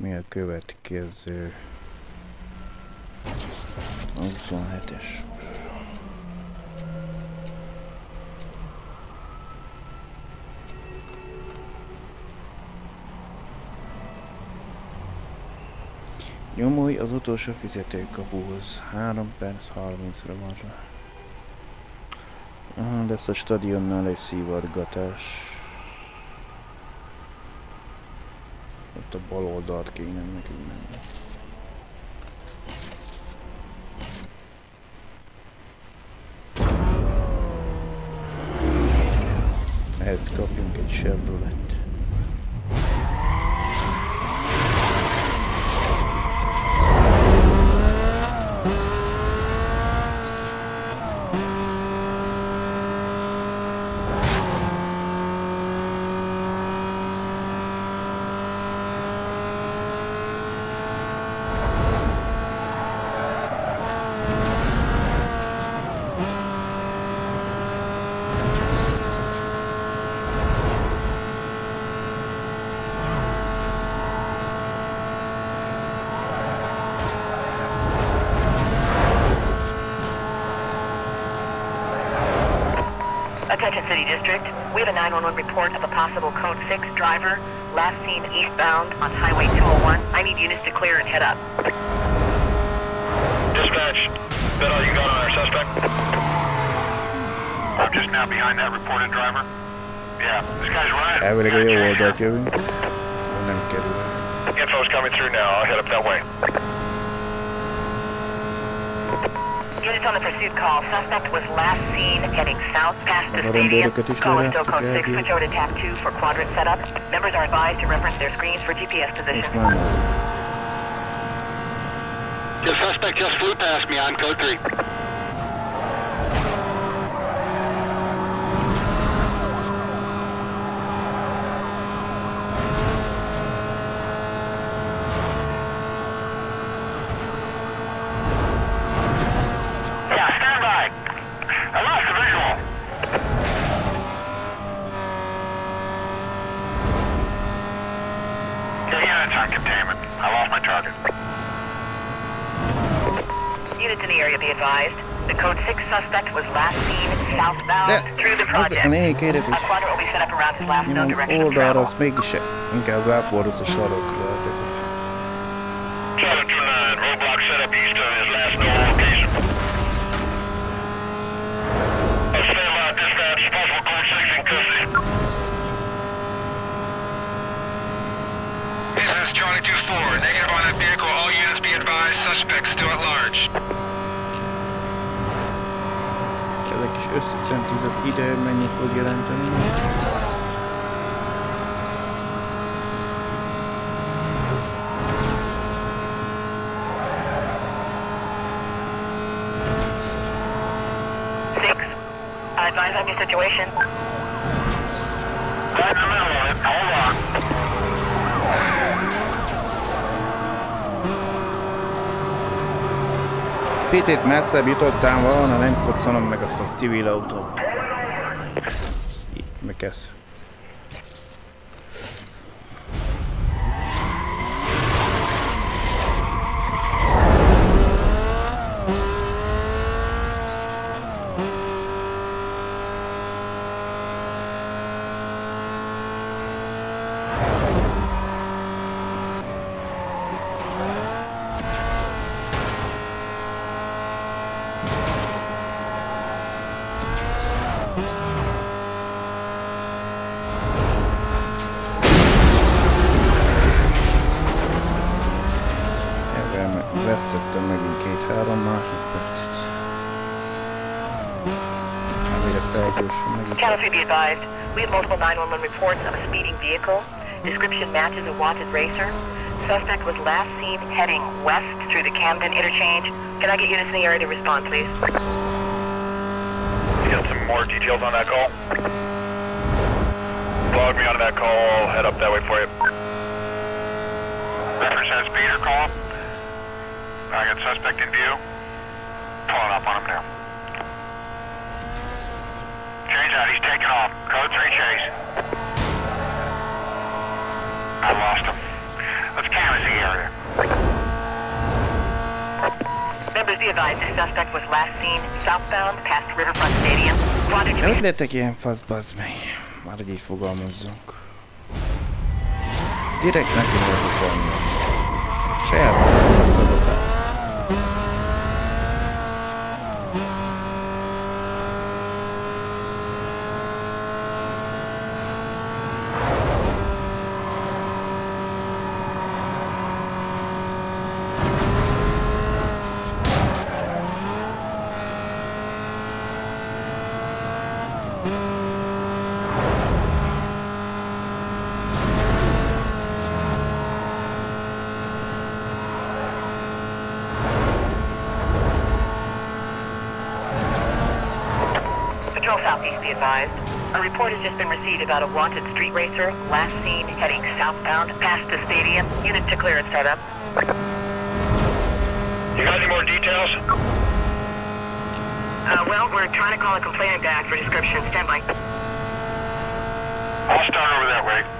Mi a következő? A 27-es. Nyomulj az utolsó fizetőkapuhoz. 3 perc 30-ra van. Aha, lesz a stadionnál egy szivargatás. Ott a bal oldalt kéne nekünk menni. Ehhez kapjunk egy Chevrolet. District. We have a 911 report of a possible Code 6 driver last seen eastbound on Highway 201. I need units to clear and head up. Dispatch, that all you got on our suspect? I'm just now behind that reported driver. Yeah, this guy's running. Elvileg a Gotta jó change oldalt here. jövünk. De nem kerül. el. Info's coming through now. I'll head up that way. Units on the pursuit call. Suspect was last seen heading south past the A stadium. Call is still code 6. Switch over to tab 2 for quadrant setup. Members are advised to reference their screens for GPS position. The suspect just flew past me on code 3. Yeah, stand by. I lost the visual. Get units on containment. I lost my target. Units in the area be advised. The code 6 suspect was last seen southbound De through the project. a lényeg kérdés, A hogy quadrant will be set up around his last known nyomom direction of travel. az mégis inkább ráfordulsz a sarokra. tehát- Charlie 29, roadblock set up east of his last known location. Uh, stand by dispatch, possible code 6 in custody. This is Charlie 2-4. Negative on that vehicle. All units advised. Suspect still at large. Ez egy kis összecentizett ide mennyit fog jelenteni. Picit messzebb jutottál volna, nem koccanom meg azt a civil autót. Így, Meg ez. Channel 3 be advised. We have multiple 911 reports of a speeding vehicle. Description matches a wanted racer. Suspect was last seen heading west through the Camden interchange. Can I get units in the area to respond, please? You got some more details on that call? Log me onto that call, I'll head up that way for you. Reference has Peter call. I got suspect in view. Pulling up on him now. Out. He's taking off. Code 3 Chase. I lost him. Let's canvas the area. Members be advised, the suspect was last seen southbound past Riverfront Stadium. Elbette ki en fazla bazmely. Már így fogalmazzunk. Direkt neki volt a Saját Patrol Southeast, be advised. A report has just been received about a wanted street racer, last seen heading southbound past the stadium. Unit to clear and start up. You got any more details? Uh, well, we're trying to call a complainant back for description. Stand by. Start over that way.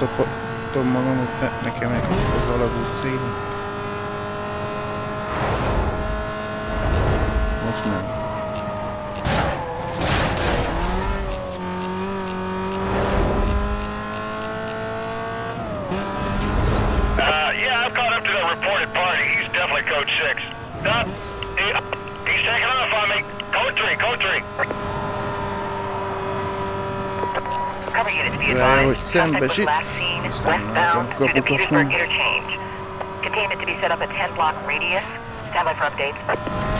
Leszokottam magam, hogy ne, nekem egy az alagút szél. Most nem. It's not westbound through the Petersburg interchange. Containment to be set up at 10 block radius. Stand by for updates.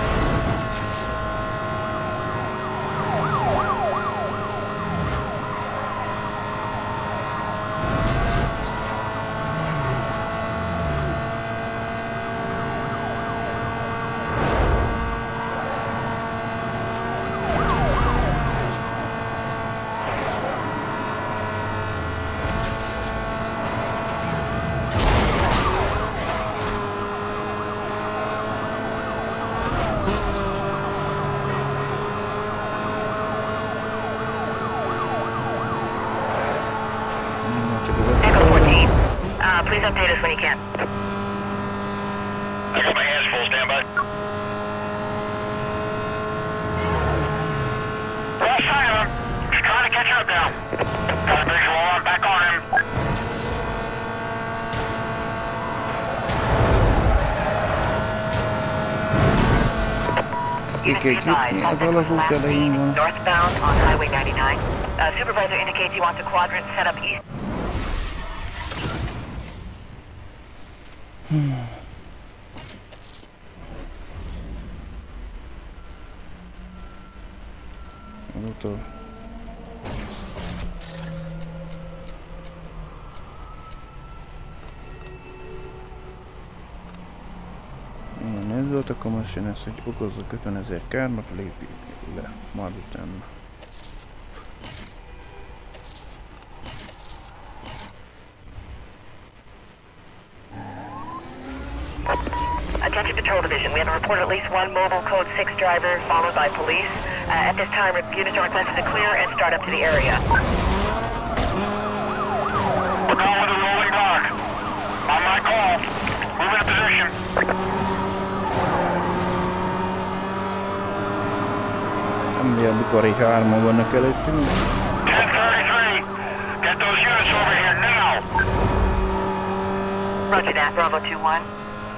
Uh, please update us when you can. I got my hands full, stand by. All silent. Just trying to catch up now. Got a visual on, back on him. Units be Kick, advised. kick, az Suspect was alagút last elején seen van. northbound on Highway 99. Uh, supervisor indicates he wants a quadrant set up east. Az utol. Igen, ez volt, akkor most jön ez, hogy okozzak 50 ezer kármat, lépjük le, majd utána. Attention Patrol Division. We have a report of at least one mobile code 6 driver followed by police. Uh, at this time, units are requested to clear and start up to the area. We're going with a rolling block. On my call. Move into position. Tudja, mikor így hárman vannak előttünk. 1033. Get those units over here now. Roger that, Bravo 2-1.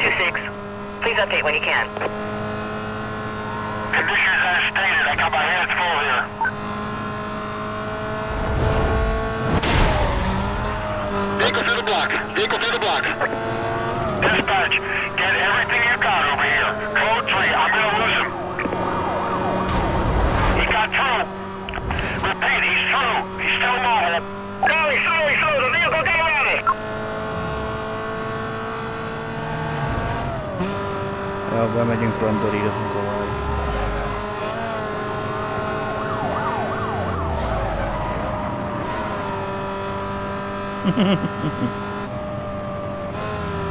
2-6. Please update when you can. Conditions as stated. I got my hands full here. Vehicle through the block. Vehicle through the block. Dispatch, get everything Ja, bemegyünk randolírozunk a vaj.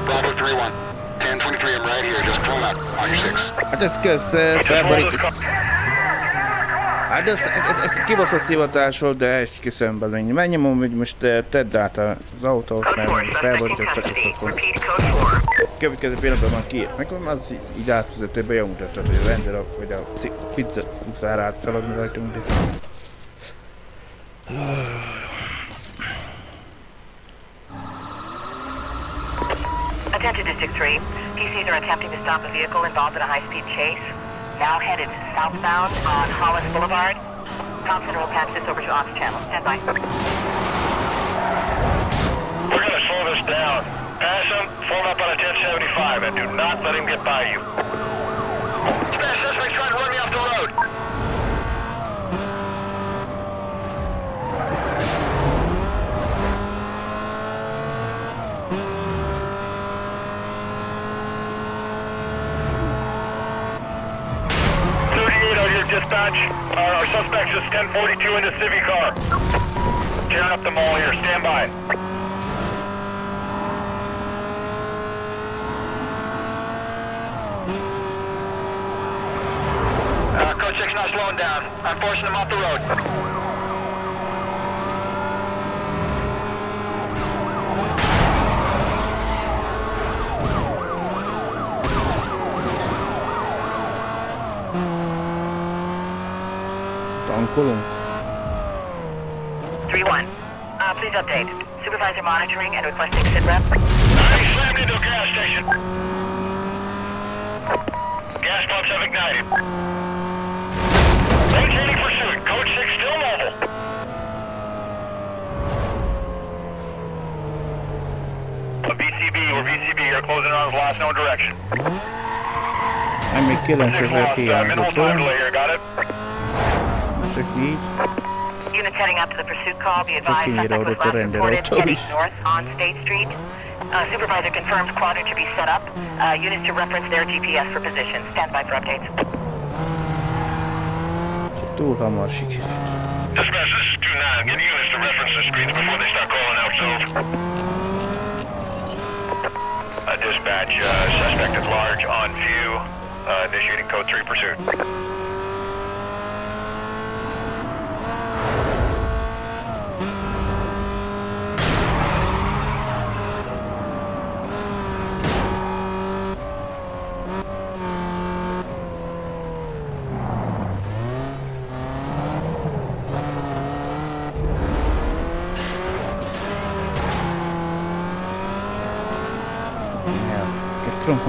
Bravo 3-1. 1023, I'm right here. Just pulling up on your six. Hát ez kösz, eh, felborít. Hát ez, ez, ez, ez kibaszott szivatás volt, de ezt kiszem belőle. Menj nyomom, hogy most eh, tedd át az autót, Code 4, mert suspect in felborítottak custody. ezt akkor. Repeat, code 4. Következő pillanatban van kiírt. Meg az így átvezető bemutattad, hogy a rendőr, vagy a ci- pizza futár átszaladni rajtunk. De... Attention District 3. PCs are attempting to stop a vehicle involved in a high-speed chase. Now headed southbound on Hollis Boulevard. Thompson will pass this over to Ops Channel. Stand by. We're gonna slow this down. Pass him, form up on a 1075, and do not let him get by you. Dispatch, suspect trying to run me off the road. Thirty-eight on your dispatch. Uh, our suspect's just 1042 in the Civic car. Tearing up the mall here. Stand by. Uh, Code 6 not slowing down. I'm forcing him off the road. Tankolunk. 3-1. Uh, please update. Supervisor monitoring and requesting sit rep. He slammed into a gas station. Gas pumps have ignited. Maintaining pursuit. Code 6 still mobile. A VCB, we're VCB here, closing on his last known direction. Nem még 9000 Six lost, uh, hiányzott minimal time volna. delay here, got it? Csak így. Units heading up to the pursuit call. Be advised, Fucking suspect was last reported heading north on State Street. Uh, supervisor confirms quadrant to be set up. Uh, units to reference their GPS for position. Stand by for updates. Csak túl hamar. Dispatch, this is 2-9. Get units to reference the screens before they start calling out souls. Uh, dispatch, uh, suspect at large on view. Uh, initiating code 3 pursuit.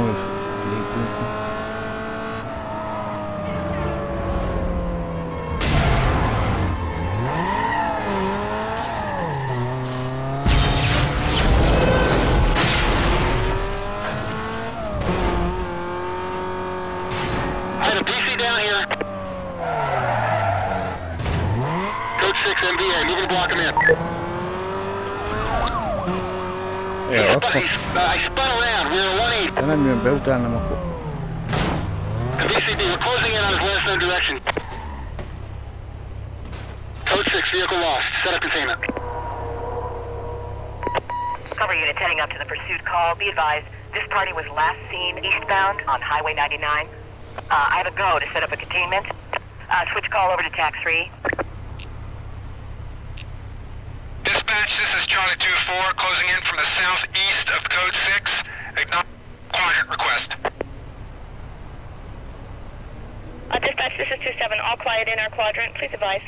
Какой? Ha nem jön be utánam, akkor The VCB, we're closing in on his last known direction. Code 6, vehicle lost. Set up containment. Cover units heading up to the pursuit call. Be advised, this party was last seen eastbound on Highway 99. Uh, I have a go to set up a containment. Uh, switch call over to TAC 3. Dispatch, this is Charlie 2-4, closing in from the southeast of Code 6. Request. Uh, dispatch, this is 2-7. All quiet in our quadrant. Please advise.